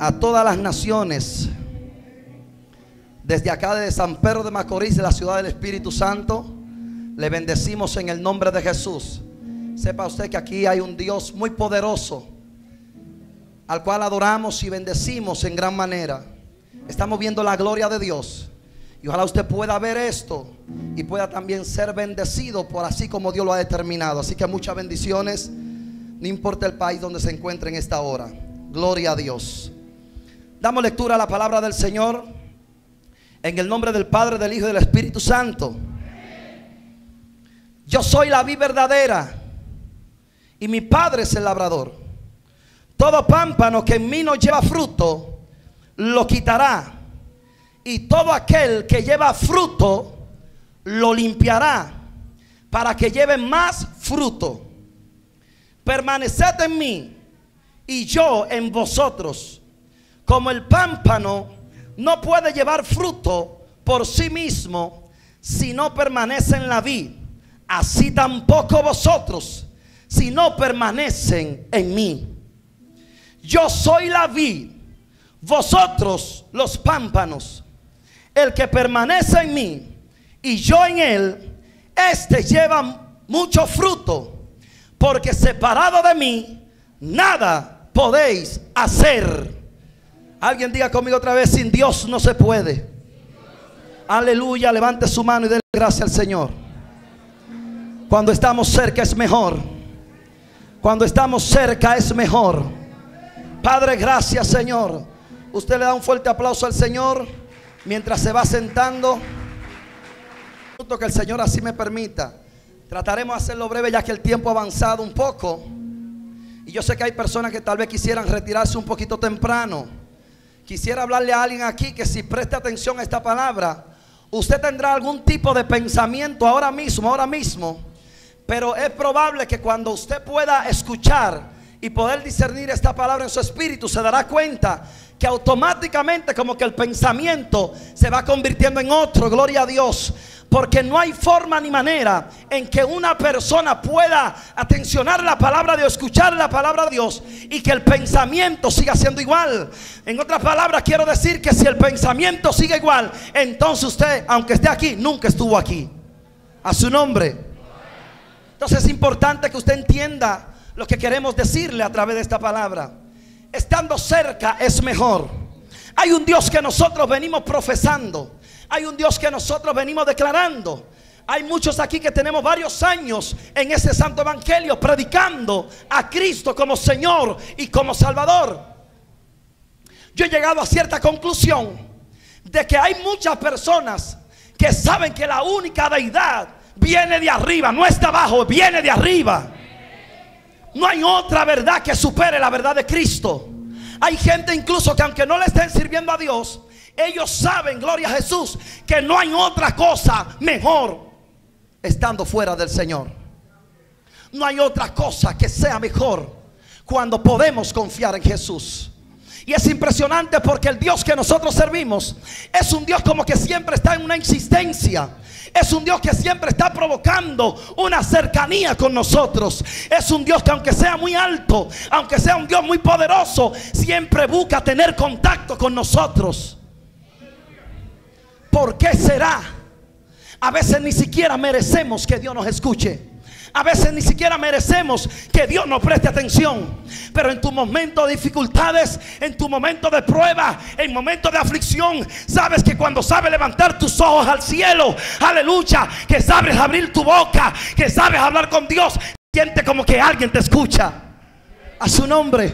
a todas las naciones. Desde acá de San Pedro de Macorís, de la ciudad del Espíritu Santo, le bendecimos en el nombre de Jesús. Sepa usted que aquí hay un Dios muy poderoso, al cual adoramos y bendecimos en gran manera. Estamos viendo la gloria de Dios. Y ojalá usted pueda ver esto y pueda también ser bendecido por así como Dios lo ha determinado. Así que muchas bendiciones, no importa el país donde se encuentre en esta hora. Gloria a Dios. Damos lectura a la palabra del Señor en el nombre del Padre, del Hijo y del Espíritu Santo. Yo soy la vid verdadera y mi Padre es el labrador. Todo pámpano que en mí no lleva fruto, lo quitará. Y todo aquel que lleva fruto, lo limpiará para que lleve más fruto. Permaneced en mí y yo en vosotros. Como el pámpano no puede llevar fruto por sí mismo si no permanece en la vid, así tampoco vosotros si no permanecen en mí. Yo soy la vid, vosotros los pámpanos. El que permanece en mí y yo en él, este lleva mucho fruto, porque separado de mí, nada podéis hacer. Alguien diga conmigo otra vez, sin Dios no se puede. Aleluya, levante su mano y déle gracias al Señor. Cuando estamos cerca es mejor. Cuando estamos cerca es mejor. Padre, gracias Señor. Usted le da un fuerte aplauso al Señor mientras se va sentando. Que el Señor así me permita. Trataremos de hacerlo breve ya que el tiempo ha avanzado un poco. Y yo sé que hay personas que tal vez quisieran retirarse un poquito temprano. Quisiera hablarle a alguien aquí que si presta atención a esta palabra, usted tendrá algún tipo de pensamiento ahora mismo, ahora mismo. Pero es probable que cuando usted pueda escuchar y poder discernir esta palabra en su espíritu, se dará cuenta que automáticamente como que el pensamiento se va convirtiendo en otro, gloria a Dios. Porque no hay forma ni manera en que una persona pueda atencionar la palabra de Dios, escuchar la palabra de Dios y que el pensamiento siga siendo igual. En otras palabras, quiero decir que si el pensamiento sigue igual, entonces usted, aunque esté aquí, nunca estuvo aquí. A su nombre. Entonces es importante que usted entienda lo que queremos decirle a través de esta palabra. Estando cerca es mejor. Hay un Dios que nosotros venimos profesando. Hay un Dios que nosotros venimos declarando. Hay muchos aquí que tenemos varios años en ese santo evangelio predicando a Cristo como Señor y como Salvador. Yo he llegado a cierta conclusión de que hay muchas personas que saben que la única deidad viene de arriba, no está abajo, viene de arriba. No hay otra verdad que supere la verdad de Cristo. Hay gente incluso que aunque no le estén sirviendo a Dios, ellos saben, gloria a Jesús, que no hay otra cosa mejor estando fuera del Señor. No hay otra cosa que sea mejor cuando podemos confiar en Jesús. Y es impresionante porque el Dios que nosotros servimos es un Dios como que siempre está en una insistencia. Es un Dios que siempre está provocando una cercanía con nosotros. Es un Dios que aunque sea muy alto, aunque sea un Dios muy poderoso, siempre busca tener contacto con nosotros. ¿Por qué será? A veces ni siquiera merecemos que Dios nos escuche. A veces ni siquiera merecemos que Dios nos preste atención. Pero en tu momento de dificultades, en tu momento de prueba, en momento de aflicción, sabes que cuando sabes levantar tus ojos al cielo, aleluya, que sabes abrir tu boca, que sabes hablar con Dios, siente como que alguien te escucha. A su nombre.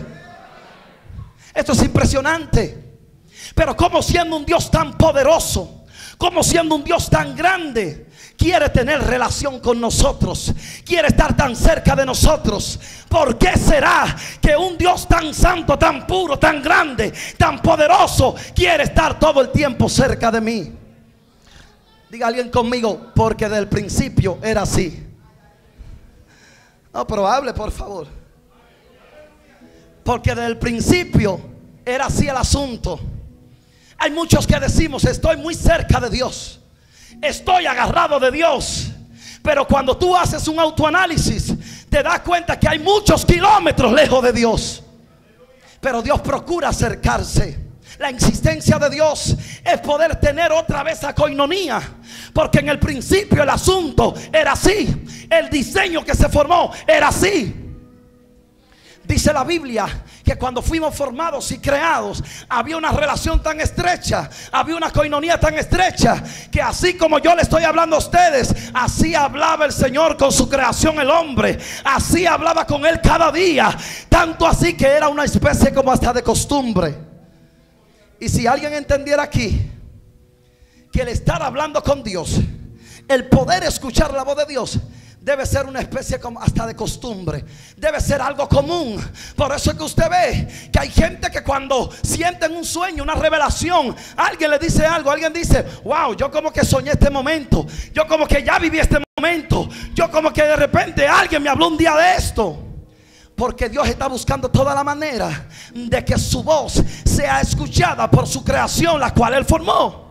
Esto es impresionante. Pero como siendo un Dios tan poderoso, como siendo un Dios tan grande, quiere tener relación con nosotros, quiere estar tan cerca de nosotros. ¿Por qué será que un Dios tan santo, tan puro, tan grande, tan poderoso, quiere estar todo el tiempo cerca de mí? Diga alguien conmigo, porque del principio era así. No, pero hable por favor. Porque del principio era así el asunto. Hay muchos que decimos, estoy muy cerca de Dios. Estoy agarrado de Dios. Pero cuando tú haces un autoanálisis, te das cuenta que hay muchos kilómetros lejos de Dios. Pero Dios procura acercarse. La insistencia de Dios es poder tener otra vez a coinonía. Porque en el principio el asunto era así. El diseño que se formó era así. Dice la Biblia que cuando fuimos formados y creados había una relación tan estrecha, había una coinonía tan estrecha, que así como yo le estoy hablando a ustedes, así hablaba el Señor con su creación el hombre, así hablaba con él cada día, tanto así que era una especie como hasta de costumbre. Y si alguien entendiera aquí que el estar hablando con Dios, el poder escuchar la voz de Dios, debe ser una especie como hasta de costumbre. Debe ser algo común. Por eso es que usted ve que hay gente que cuando sienten un sueño, una revelación, alguien le dice algo, alguien dice, wow, yo como que soñé este momento. Yo como que ya viví este momento. Yo como que de repente alguien me habló un día de esto. Porque Dios está buscando toda la manera de que su voz sea escuchada por su creación, la cual Él formó.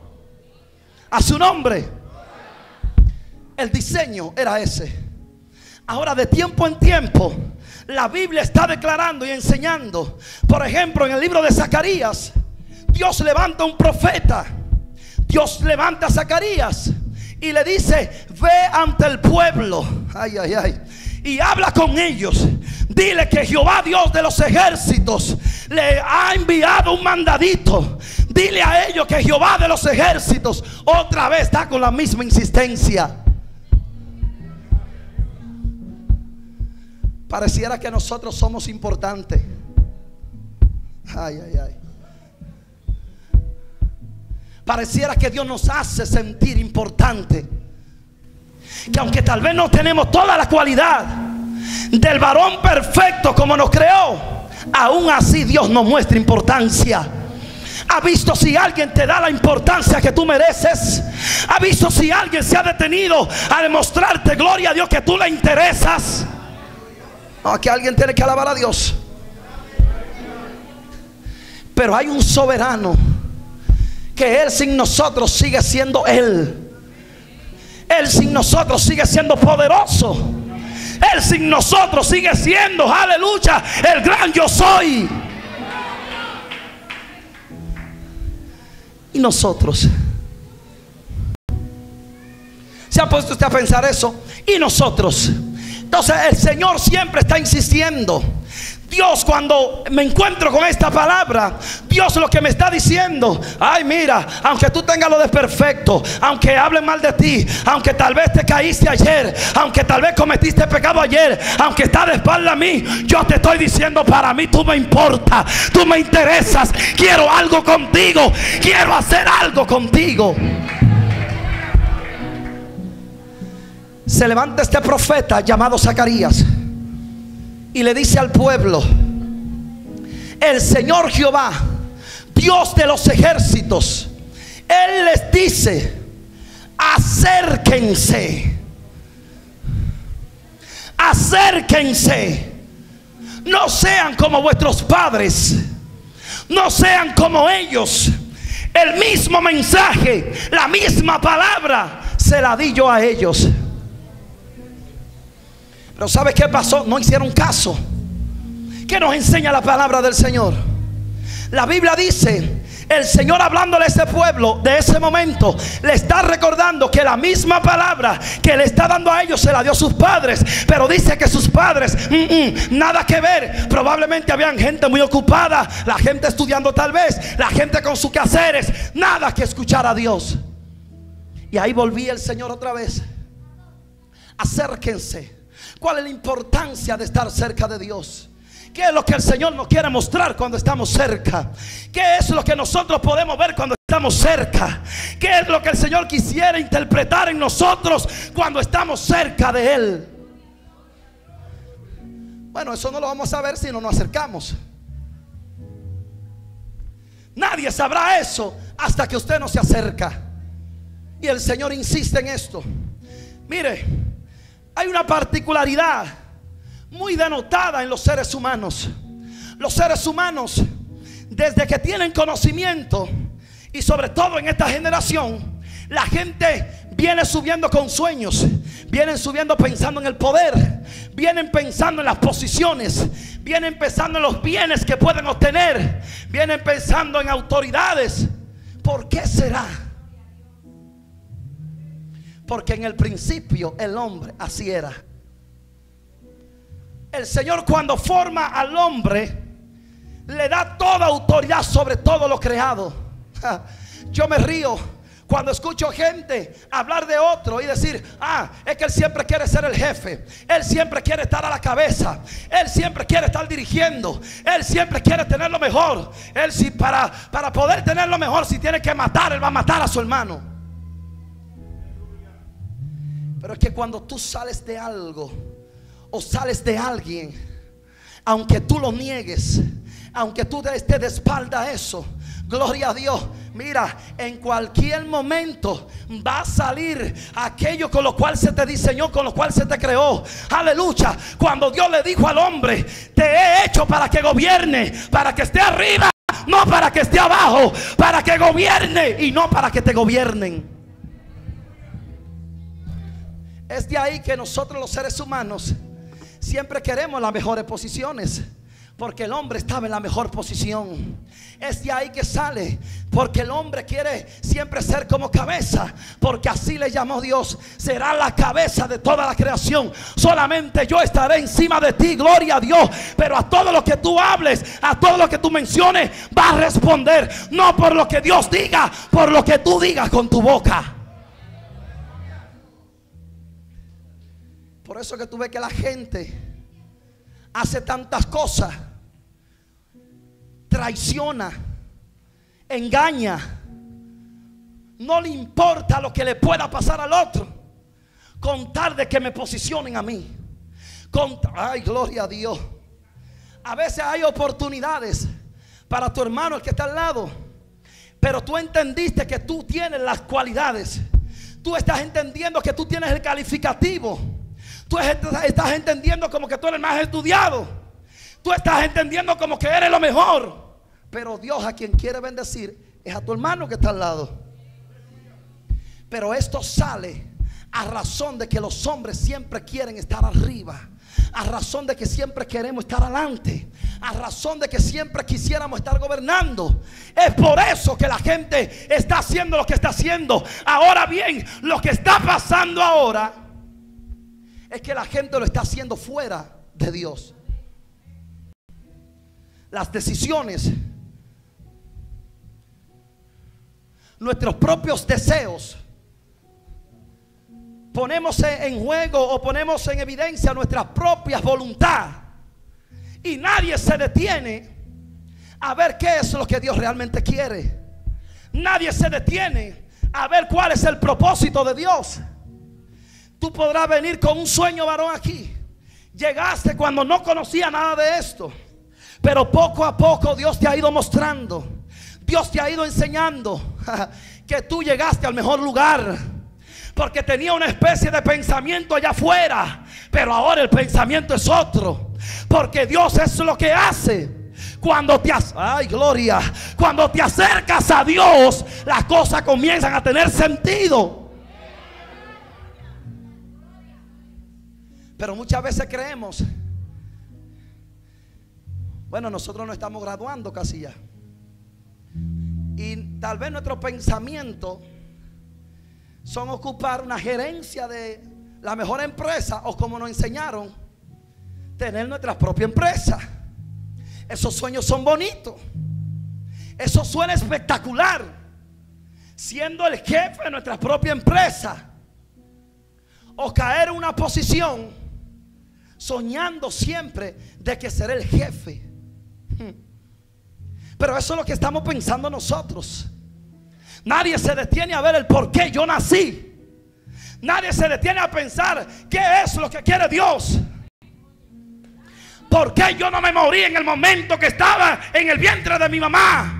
A su nombre. El diseño era ese. Ahora de tiempo en tiempo, la Biblia está declarando y enseñando. Por ejemplo, en el libro de Zacarías, Dios levanta un profeta. Dios levanta a Zacarías y le dice, ve ante el pueblo. Ay, ay, ay. Y habla con ellos. Dile que Jehová Dios de los ejércitos le ha enviado un mandadito. Dile a ellos que Jehová de los ejércitos otra vez está con la misma insistencia. Pareciera que nosotros somos importantes. Ay, ay, ay. Pareciera que Dios nos hace sentir importante. Que aunque tal vez no tenemos toda la cualidad del varón perfecto como nos creó, aún así Dios nos muestra importancia. ¿Ha visto si alguien te da la importancia que tú mereces? ¿Ha visto si alguien se ha detenido a demostrarte, gloria a Dios, que tú le interesas? Que alguien tiene que alabar a Dios. Pero hay un soberano que Él sin nosotros sigue siendo Él. Él sin nosotros sigue siendo poderoso. Él sin nosotros sigue siendo, aleluya, el gran yo soy. Y nosotros. ¿Se ha puesto usted a pensar eso? Y nosotros. Entonces el Señor siempre está insistiendo. Dios cuando me encuentro con esta palabra, Dios lo que me está diciendo, ay mira, aunque tú tengas lo de perfecto, aunque hablen mal de ti, aunque tal vez te caíste ayer, aunque tal vez cometiste pecado ayer, aunque está de espalda a mí, yo te estoy diciendo para mí tú me importa, tú me interesas, quiero algo contigo, quiero hacer algo contigo. Se levanta este profeta llamado Zacarías y le dice al pueblo, el Señor Jehová, Dios de los ejércitos, Él les dice, acérquense, acérquense, no sean como vuestros padres, no sean como ellos. El mismo mensaje, la misma palabra, se la di yo a ellos. Pero ¿sabe qué pasó? No hicieron caso. ¿Qué nos enseña la palabra del Señor? La Biblia dice, el Señor hablándole a ese pueblo de ese momento, le está recordando que la misma palabra que le está dando a ellos se la dio a sus padres. Pero dice que sus padres, mm, mm, nada que ver. Probablemente habían gente muy ocupada, la gente estudiando tal vez, la gente con sus quehaceres, nada que escuchar a Dios. Y ahí volví el Señor otra vez. Acérquense ¿Cuál es la importancia de estar cerca de Dios? ¿Qué es lo que el Señor nos quiere mostrar cuando estamos cerca? ¿Qué es lo que nosotros podemos ver cuando estamos cerca? ¿Qué es lo que el Señor quisiera interpretar en nosotros cuando estamos cerca de Él? Bueno, eso no lo vamos a ver si no nos acercamos. Nadie sabrá eso hasta que usted no se acerca. Y el Señor insiste en esto. Mire, hay una particularidad muy denotada en los seres humanos. Los seres humanos, desde que tienen conocimiento, y sobre todo en esta generación, la gente viene subiendo con sueños. Vienen subiendo pensando en el poder. Vienen pensando en las posiciones. Vienen pensando en los bienes que pueden obtener. Vienen pensando en autoridades. ¿Por qué será? Porque en el principio el hombre así era. El Señor cuando forma al hombre le da toda autoridad sobre todo lo creado. Yo me río cuando escucho gente hablar de otro y decir, ah, es que él siempre quiere ser el jefe, él siempre quiere estar a la cabeza, él siempre quiere estar dirigiendo, él siempre quiere tener lo mejor. Él si para, para poder tener lo mejor, si tiene que matar, él va a matar a su hermano. Pero es que cuando tú sales de algo o sales de alguien, aunque tú lo niegues, aunque tú estés de espalda a eso, Gloria a Dios. Mira, en cualquier momento va a salir aquello con lo cual se te diseñó, con lo cual se te creó. Aleluya. Cuando Dios le dijo al hombre, te he hecho para que gobierne, para que esté arriba, no para que esté abajo, para que gobierne y no para que te gobiernen. Es de ahí que nosotros los seres humanos siempre queremos las mejores posiciones. Porque el hombre estaba en la mejor posición. Es de ahí que sale. Porque el hombre quiere siempre ser como cabeza. Porque así le llamó Dios. Será la cabeza de toda la creación. Solamente yo estaré encima de ti. Gloria a Dios. Pero a todo lo que tú hables, a todo lo que tú menciones, va a responder. No por lo que Dios diga, por lo que tú digas con tu boca. Por eso que tú ves que la gente hace tantas cosas, traiciona, engaña, no le importa lo que le pueda pasar al otro, con tal de que me posicionen a mí. Ay, gloria a Dios. A veces hay oportunidades para tu hermano, el que está al lado, pero tú entendiste que tú tienes las cualidades. Tú estás entendiendo que tú tienes el calificativo Tú estás entendiendo como que tú eres más estudiado. Tú estás entendiendo como que eres lo mejor. Pero Dios a quien quiere bendecir es a tu hermano que está al lado. Pero esto sale a razón de que los hombres siempre quieren estar arriba. A razón de que siempre queremos estar adelante. A razón de que siempre quisiéramos estar gobernando. Es por eso que la gente está haciendo lo que está haciendo. Ahora bien, lo que está pasando ahora es que la gente lo está haciendo fuera de Dios. Las decisiones, nuestros propios deseos, ponemos en juego o ponemos en evidencia nuestra propia voluntad. Y nadie se detiene a ver qué es lo que Dios realmente quiere. Nadie se detiene a ver cuál es el propósito de Dios. Tú podrás venir con un sueño varón aquí. Llegaste cuando no conocía nada de esto. Pero poco a poco Dios te ha ido mostrando. Dios te ha ido enseñando que tú llegaste al mejor lugar. Porque tenía una especie de pensamiento allá afuera. Pero ahora el pensamiento es otro. Porque Dios es lo que hace. Cuando te, ay, gloria, cuando te acercas a Dios, las cosas comienzan a tener sentido. Pero muchas veces creemos, bueno, nosotros no estamos graduando casi ya. Y tal vez nuestro pensamiento son ocupar una gerencia de la mejor empresa o como nos enseñaron, tener nuestra propia empresa. Esos sueños son bonitos. Eso suena espectacular. Siendo el jefe de nuestra propia empresa. O caer en una posición soñando siempre de que seré el jefe. Pero eso es lo que estamos pensando nosotros. Nadie se detiene a ver el por qué yo nací. Nadie se detiene a pensar qué es lo que quiere Dios. ¿Por qué yo no me morí en el momento que estaba en el vientre de mi mamá?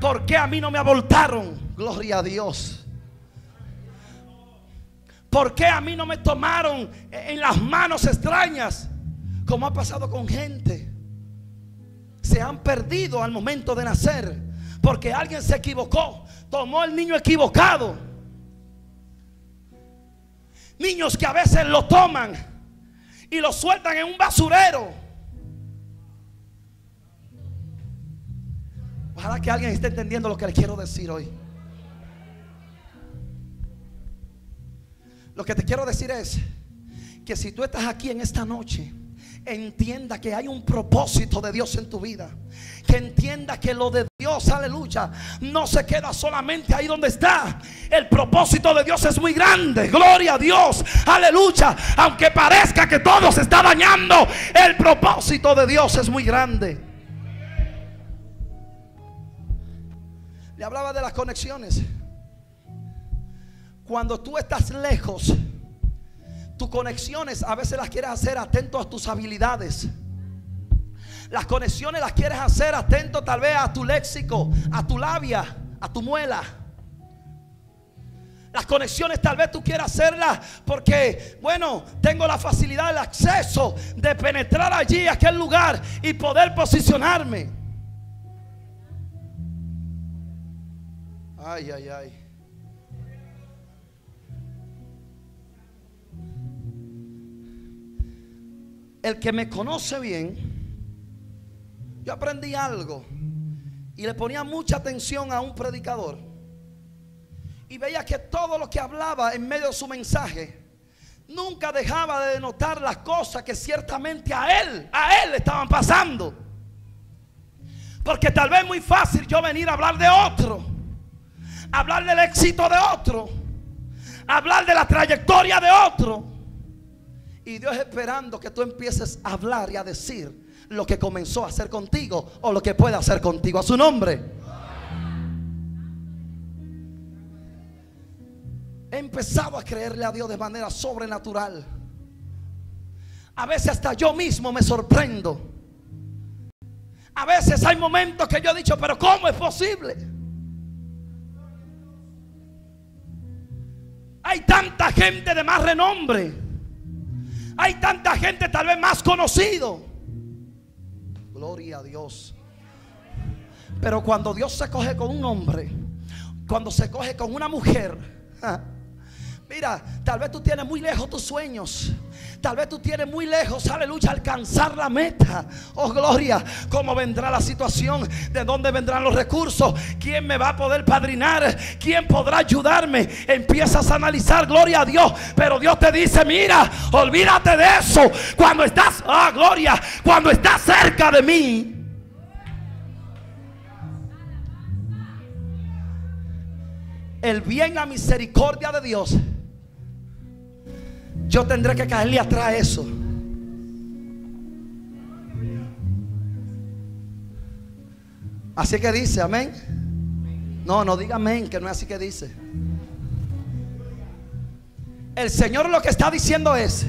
¿Por qué a mí no me abortaron? Gloria a Dios. ¿Por qué a mí no me tomaron en las manos extrañas? Como ha pasado con gente. Se han perdido al momento de nacer. Porque alguien se equivocó. Tomó el niño equivocado. Niños que a veces lo toman y lo sueltan en un basurero. Ojalá que alguien esté entendiendo lo que le quiero decir hoy. Lo que te quiero decir es que si tú estás aquí en esta noche, entienda que hay un propósito de Dios en tu vida. Que entienda que lo de Dios, aleluya, no se queda solamente ahí donde está. El propósito de Dios es muy grande. Gloria a Dios, aleluya. Aunque parezca que todo se está dañando, el propósito de Dios es muy grande. Le hablaba de las conexiones. Cuando tú estás lejos, tus conexiones a veces las quieres hacer atento a tus habilidades. Las conexiones las quieres hacer atento tal vez a tu léxico, a tu labia, a tu muela. Las conexiones tal vez tú quieras hacerlas porque, bueno, tengo la facilidad, el acceso de penetrar allí, aquel lugar y poder posicionarme. Ay, ay, ay. El que me conoce bien, yo aprendí algo y le ponía mucha atención a un predicador. Y veía que todo lo que hablaba en medio de su mensaje, nunca dejaba de denotar las cosas que ciertamente a él, a él estaban pasando. Porque tal vez es muy fácil yo venir a hablar de otro, hablar del éxito de otro, hablar de la trayectoria de otro. Y Dios esperando que tú empieces a hablar y a decir lo que comenzó a hacer contigo o lo que puede hacer contigo a su nombre. He empezado a creerle a Dios de manera sobrenatural. A veces hasta yo mismo me sorprendo. A veces hay momentos que yo he dicho, pero ¿cómo es posible? Hay tanta gente de más renombre hay tanta gente tal vez más conocido. Gloria a Dios. Pero cuando Dios se coge con un hombre, cuando se coge con una mujer, mira, tal vez tú tienes muy lejos tus sueños. Tal vez tú tienes muy lejos, aleluya, alcanzar la meta. Oh, gloria, cómo vendrá la situación, de dónde vendrán los recursos, quién me va a poder padrinar, quién podrá ayudarme. Empiezas a analizar, gloria a Dios, pero Dios te dice, mira, olvídate de eso. Cuando estás, ah, gloria, cuando estás cerca de mí. El bien, la misericordia de Dios yo tendré que caerle atrás a eso. Así que dice, amén. No, no diga amén, que no es así que dice. El Señor lo que está diciendo es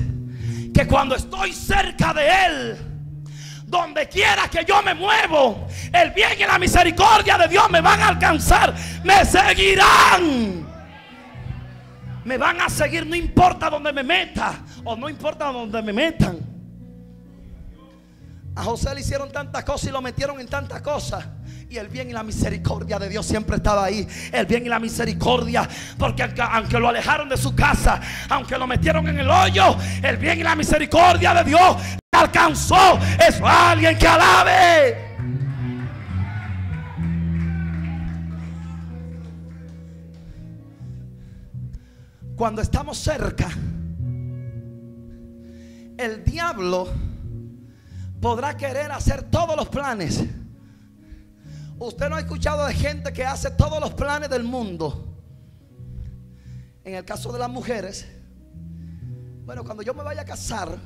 que cuando estoy cerca de Él, donde quiera que yo me muevo, el bien y la misericordia de Dios me van a alcanzar, me seguirán me van a seguir, no importa donde me meta o no importa donde me metan. A José le hicieron tantas cosas y lo metieron en tantas cosas. Y el bien y la misericordia de Dios siempre estaba ahí. El bien y la misericordia. Porque aunque, lo alejaron de su casa, aunque lo metieron en el hoyo, el bien y la misericordia de Dios alcanzó. Es alguien que alabe. Cuando estamos cerca, el diablo podrá querer hacer todos los planes. Usted no ha escuchado de gente que hace todos los planes del mundo. En el caso de las mujeres, bueno, cuando yo me vaya a casar,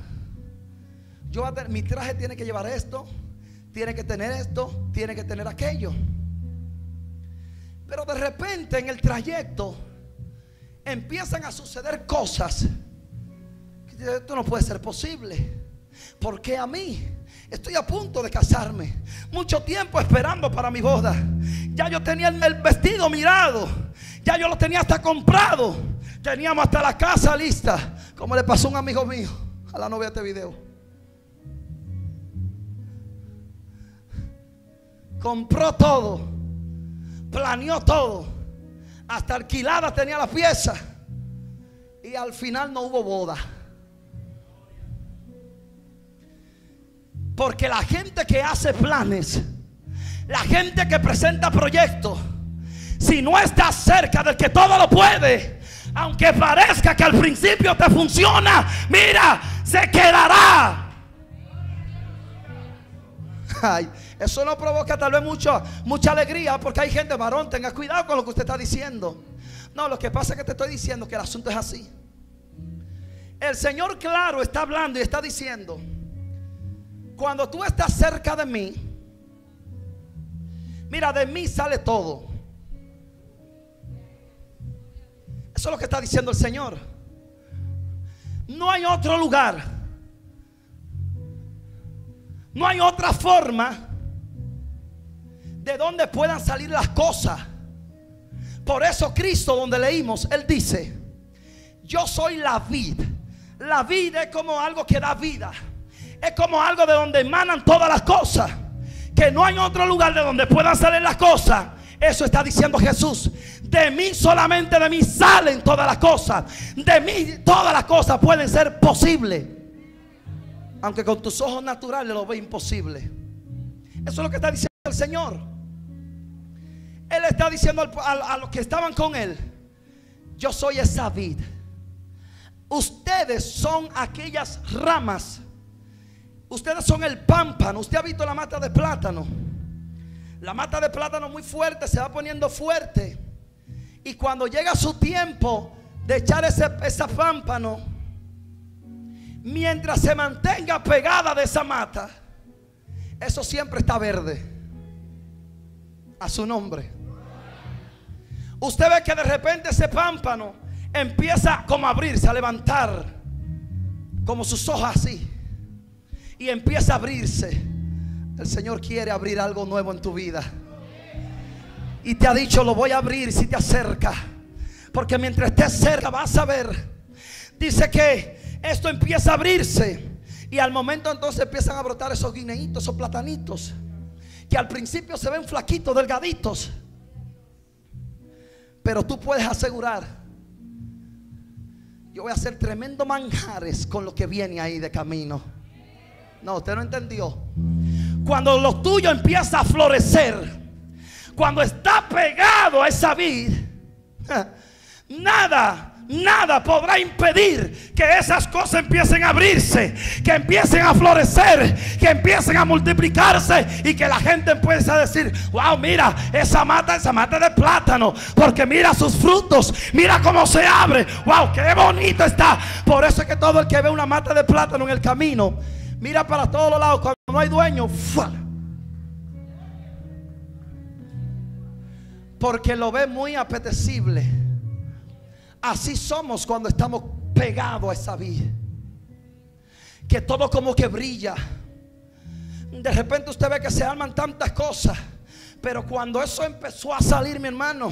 yo mi traje tiene que llevar esto, tiene que tener esto, tiene que tener aquello. Pero de repente en el trayecto empiezan a suceder cosas. Esto no puede ser posible. Porque a mí estoy a punto de casarme. Mucho tiempo esperando para mi boda. Ya yo tenía el vestido mirado. Ya yo lo tenía hasta comprado. Teníamos hasta la casa lista. Como le pasó a un amigo mío. A la novia de este video. Compró todo. Planeó todo hasta alquilada tenía la pieza. Y al final no hubo boda. Porque la gente que hace planes, la gente que presenta proyectos, si no estás cerca del que todo lo puede, aunque parezca que al principio te funciona, mira, se quedará. Eso no provoca tal vez mucho, mucha alegría porque hay gente, varón, tenga cuidado con lo que usted está diciendo. No, lo que pasa es que te estoy diciendo que el asunto es así. El Señor claro está hablando y está diciendo, cuando tú estás cerca de mí, mira, de mí sale todo. Eso es lo que está diciendo el Señor. No hay otro lugar. No hay otra forma de donde puedan salir las cosas. Por eso Cristo, donde leímos, Él dice, yo soy la vid. La vida es como algo que da vida. Es como algo de donde emanan todas las cosas. Que no hay otro lugar de donde puedan salir las cosas. Eso está diciendo Jesús. De mí solamente de mí salen todas las cosas. De mí todas las cosas pueden ser posibles. Aunque con tus ojos naturales lo ve imposible. Eso es lo que está diciendo el Señor. Él está diciendo a, los que estaban con él. Yo soy esa vid. Ustedes son aquellas ramas. Ustedes son el pámpano. Usted ha visto la mata de plátano. La mata de plátano muy fuerte se va poniendo fuerte. Y cuando llega su tiempo de echar ese, esa pámpano, mientras se mantenga pegada de esa mata, eso siempre está verde. A su nombre. Usted ve que de repente ese pámpano empieza como a abrirse, a levantar, como sus hojas así. Y empieza a abrirse. El Señor quiere abrir algo nuevo en tu vida. Y te ha dicho, lo voy a abrir si te acerca. Porque mientras estés cerca vas a ver. Dice que esto empieza a abrirse. Y al momento entonces empiezan a brotar esos guineitos, esos platanitos. Que al principio se ven flaquitos, delgaditos. Pero tú puedes asegurar yo voy a hacer tremendo manjares con lo que viene ahí de camino. No, usted no entendió. Cuando lo tuyo empieza a florecer, cuando está pegado a esa vid, nada nada podrá impedir que esas cosas empiecen a abrirse, que empiecen a florecer, que empiecen a multiplicarse y que la gente empiece a decir, wow, mira, esa mata, esa mata de plátano, porque mira sus frutos, mira cómo se abre, wow, qué bonito está. Por eso es que todo el que ve una mata de plátano en el camino, mira para todos los lados, cuando no hay dueño, porque lo ve muy apetecible. Así somos cuando estamos pegados a esa vida. Que todo como que brilla. De repente usted ve que se arman tantas cosas. Pero cuando eso empezó a salir, mi hermano,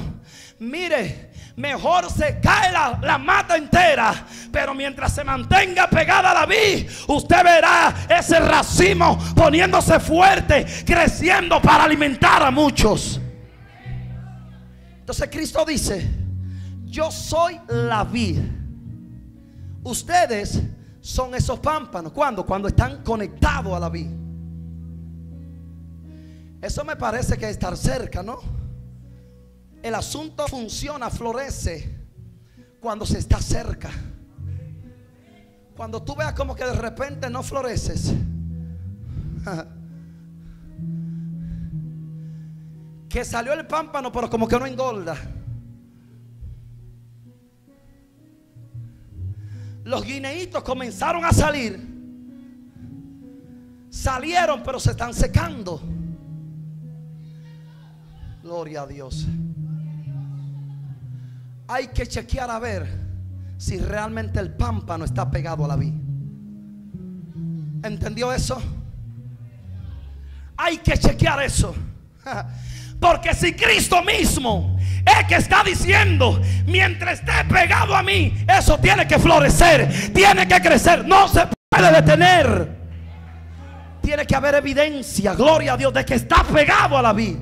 mire, mejor se cae la, mata entera. Pero mientras se mantenga pegada a la vid, usted verá ese racimo poniéndose fuerte, creciendo para alimentar a muchos. Entonces Cristo dice, yo soy la vid. Ustedes son esos pámpanos. ¿Cuándo? Cuando están conectados a la vid. Eso me parece que estar cerca, ¿no? El asunto funciona, florece cuando se está cerca. Cuando tú veas como que de repente no floreces. que salió el pámpano, pero como que no engorda. Los guineitos comenzaron a salir. Salieron, pero se están secando. Gloria a Dios. Hay que chequear a ver si realmente el pámpano está pegado a la vid. ¿Entendió eso? Hay que chequear eso. Porque si Cristo mismo es que está diciendo, mientras esté pegado a mí, eso tiene que florecer, tiene que crecer, no se puede detener. Tiene que haber evidencia, gloria a Dios, de que está pegado a la vida.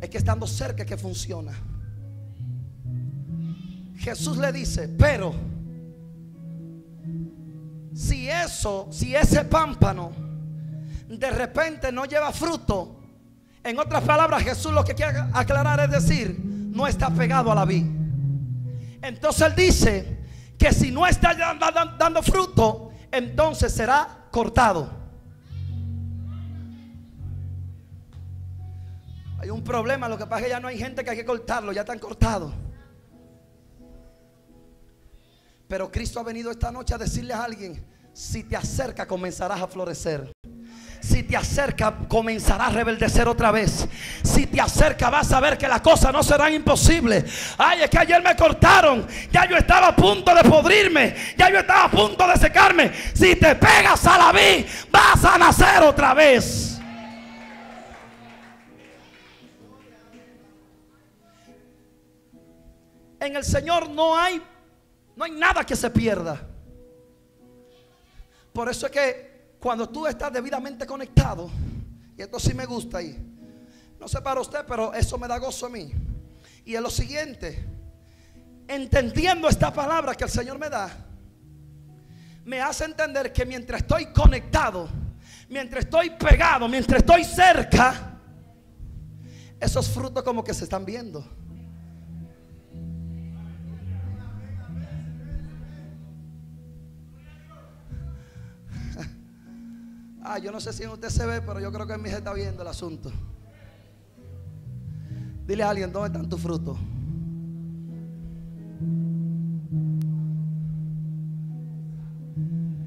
Es que estando cerca que funciona. Jesús le dice, pero si eso, si ese pámpano de repente no lleva fruto, en otras palabras, Jesús lo que quiere aclarar es decir, no está pegado a la vid. Entonces él dice que si no está dando fruto, entonces será cortado. Hay un problema, lo que pasa es que ya no hay gente que hay que cortarlo, ya están cortados. Pero Cristo ha venido esta noche a decirle a alguien, si te acerca comenzarás a florecer. Si te acerca, comenzará a rebeldecer otra vez. Si te acerca, vas a ver que las cosas no serán imposibles. Ay, es que ayer me cortaron. Ya yo estaba a punto de podrirme. Ya yo estaba a punto de secarme. Si te pegas a la vid, vas a nacer otra vez. En el Señor no hay no hay nada que se pierda. Por eso es que cuando tú estás debidamente conectado, y esto sí me gusta ahí, no sé para usted, pero eso me da gozo a mí. Y es lo siguiente, entendiendo esta palabra que el Señor me da, me hace entender que mientras estoy conectado, mientras estoy pegado, mientras estoy cerca, esos frutos como que se están viendo. Ah, yo no sé si usted se ve, pero yo creo que en mí se está viendo el asunto. Dile a alguien, ¿dónde están tus frutos?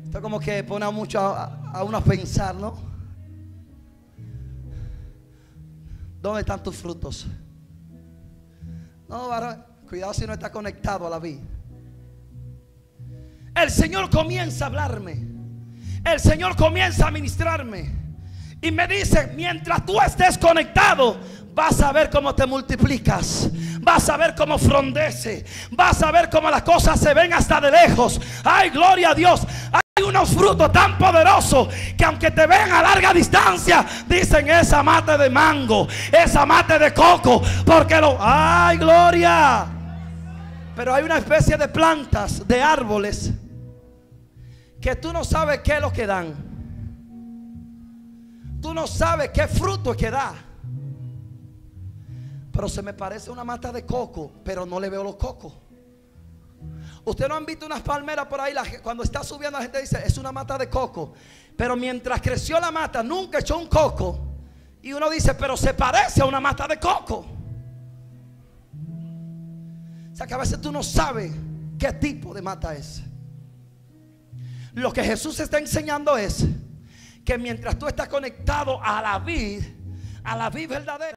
Esto como que pone a mucho a, uno a pensar, ¿no? ¿Dónde están tus frutos? No, cuidado si no está conectado a la vida. El Señor comienza a hablarme el Señor comienza a ministrarme y me dice, mientras tú estés conectado, vas a ver cómo te multiplicas. Vas a ver cómo frondece. Vas a ver cómo las cosas se ven hasta de lejos. Ay, gloria a Dios. Hay unos frutos tan poderosos que aunque te ven a larga distancia, dicen esa mate de mango, esa mate de coco, porque lo... Ay, gloria. Pero hay una especie de plantas, de árboles que tú no sabes qué es lo que dan. Tú no sabes qué fruto es que da. Pero se me parece una mata de coco, pero no le veo los cocos. Usted no han visto unas palmeras por ahí, cuando está subiendo la gente dice, es una mata de coco. Pero mientras creció la mata, nunca echó un coco. Y uno dice, pero se parece a una mata de coco. O sea que a veces tú no sabes qué tipo de mata es. Lo que Jesús está enseñando es que mientras tú estás conectado a la vid, a la vid verdadera,